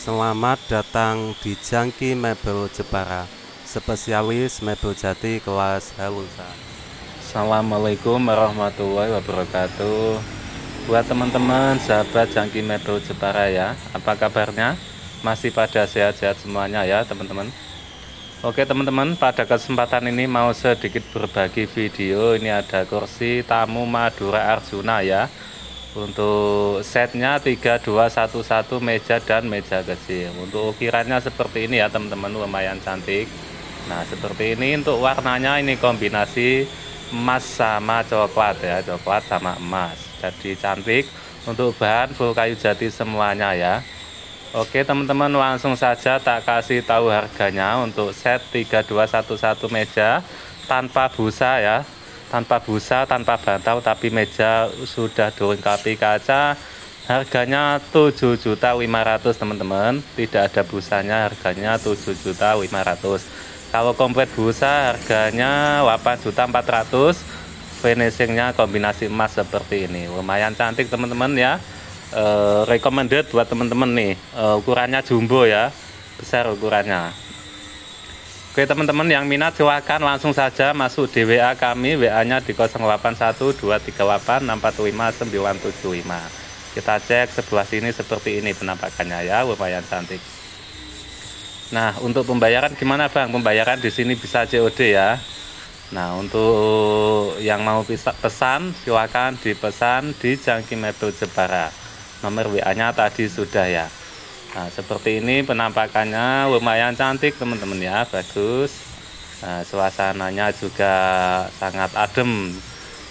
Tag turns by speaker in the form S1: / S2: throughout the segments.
S1: Selamat datang di Jangki Mebel Jepara, spesialis mebel jati kelas halusa.
S2: Assalamualaikum warahmatullahi wabarakatuh Buat teman-teman sahabat Jangki Mebel Jepara ya Apa kabarnya? Masih pada sehat-sehat semuanya ya teman-teman Oke teman-teman pada kesempatan ini mau sedikit berbagi video Ini ada kursi tamu Madura Arjuna ya Untuk setnya 3211 meja dan meja kecil. Untuk ukirannya seperti ini ya teman-teman lumayan cantik. Nah seperti ini untuk warnanya ini kombinasi emas sama coklat ya coklat sama emas. Jadi cantik. Untuk bahan full kayu jati semuanya ya. Oke teman-teman langsung saja tak kasih tahu harganya. Untuk set 3211 meja tanpa busa ya tanpa busa tanpa bantal tapi meja sudah dilengkapi kaca. Harganya 7.500 teman-teman. Tidak ada busanya harganya 7.500 kalau komplit busa harganya 8.400 finishingnya kombinasi emas seperti ini. Lumayan cantik teman-teman ya. E, recommended buat teman-teman nih. E, ukurannya jumbo ya. Besar ukurannya Oke teman-teman yang minat silahkan langsung saja masuk di WA kami WA nya di 081238659975 kita cek sebelah sini seperti ini penampakannya ya lumayan cantik Nah, untuk pembayaran gimana Bang? Pembayaran di sini bisa COD ya. Nah, untuk yang mau pesan silakan dipesan di Jangki Mebel Jepara. Nomor WA-nya tadi sudah ya. Nah, seperti ini penampakannya lumayan cantik teman-teman ya, bagus. Nah, suasananya juga sangat adem.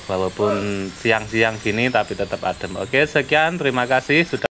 S2: Walaupun siang-siang gini tapi tetap adem. Oke, sekian terima kasih sudah